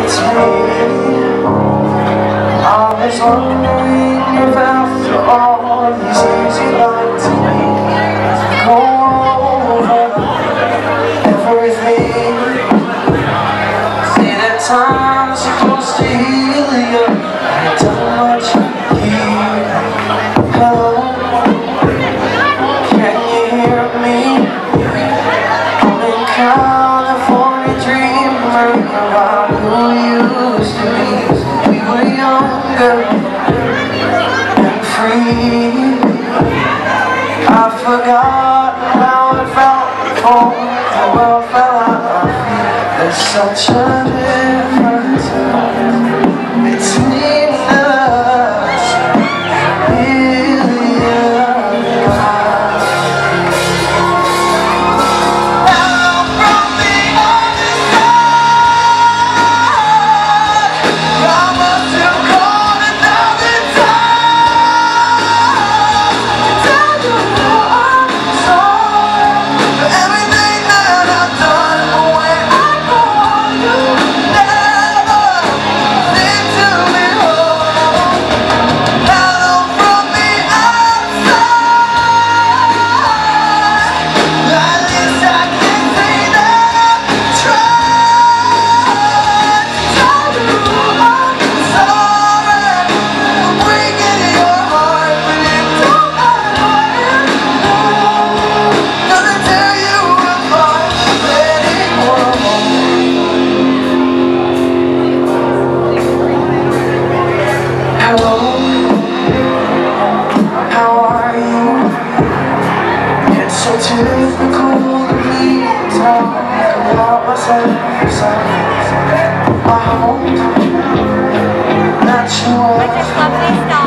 It's me I was wondering if after all these years you'd like to go over everything. Say that time's supposed to heal felt before the fell out of feet There's such a difference me to talk about myself. You Just